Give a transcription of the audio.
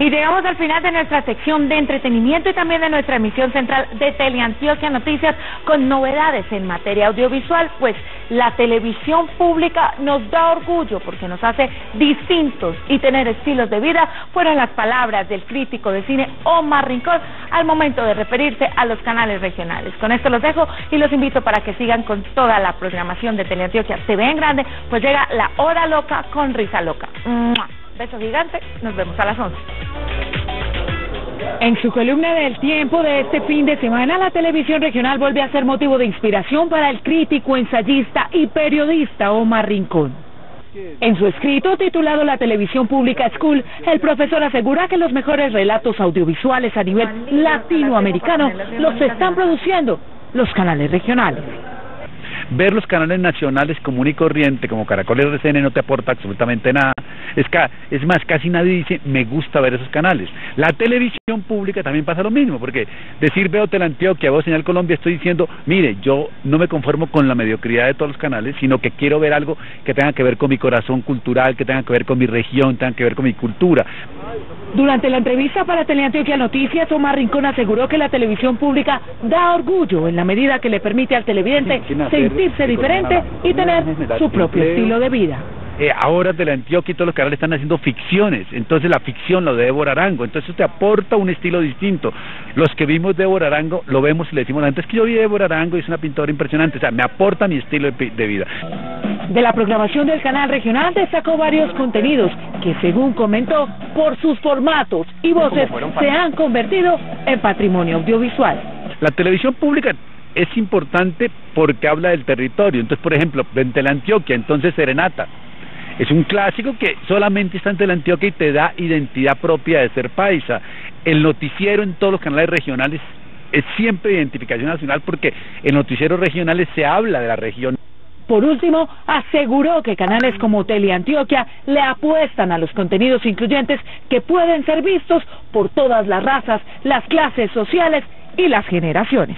Y llegamos al final de nuestra sección de entretenimiento y también de nuestra emisión central de Teleantioquia Noticias con novedades en materia audiovisual, pues la televisión pública nos da orgullo porque nos hace distintos y tener estilos de vida, fueron las palabras del crítico de cine Omar Rincón al momento de referirse a los canales regionales. Con esto los dejo y los invito para que sigan con toda la programación de Teleantioquia TV en grande, pues llega la hora loca con risa loca. Beso gigante, nos vemos a las 11. En su columna del tiempo de este fin de semana, la televisión regional vuelve a ser motivo de inspiración para el crítico, ensayista y periodista Omar Rincón. En su escrito titulado La televisión pública School, el profesor asegura que los mejores relatos audiovisuales a nivel latinoamericano los están produciendo los canales regionales ver los canales nacionales común y corriente como Caracol RCN no te aporta absolutamente nada. Es, es más, casi nadie dice me gusta ver esos canales. La televisión pública también pasa lo mismo, porque decir veo Teleantioquia, veo Señal Colombia, estoy diciendo, mire, yo no me conformo con la mediocridad de todos los canales, sino que quiero ver algo que tenga que ver con mi corazón cultural, que tenga que ver con mi región, tenga que ver con mi cultura. Durante la entrevista para Teleantioquia Noticias, Tomás Rincón aseguró que la televisión pública da orgullo en la medida que le permite al televidente sentirse diferente y tener su propio estilo de vida. Eh, ahora de la Antioquia y todos los canales están haciendo ficciones, entonces la ficción lo de Débora Arango, entonces te aporta un estilo distinto. Los que vimos Débora Arango lo vemos y le decimos antes que yo vi Débora Arango y es una pintora impresionante, o sea, me aporta mi estilo de vida. De la programación del canal regional destacó varios contenidos que, según comentó, por sus formatos y voces se han convertido en patrimonio audiovisual. La televisión pública es importante porque habla del territorio. Entonces, por ejemplo, en la Antioquia, entonces Serenata, es un clásico que solamente está ante la Antioquia y te da identidad propia de ser paisa. El noticiero en todos los canales regionales es siempre identificación nacional porque en noticieros regionales se habla de la región. Por último, aseguró que canales como Teleantioquia le apuestan a los contenidos incluyentes que pueden ser vistos por todas las razas, las clases sociales y las generaciones.